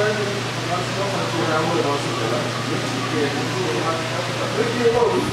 Thank you.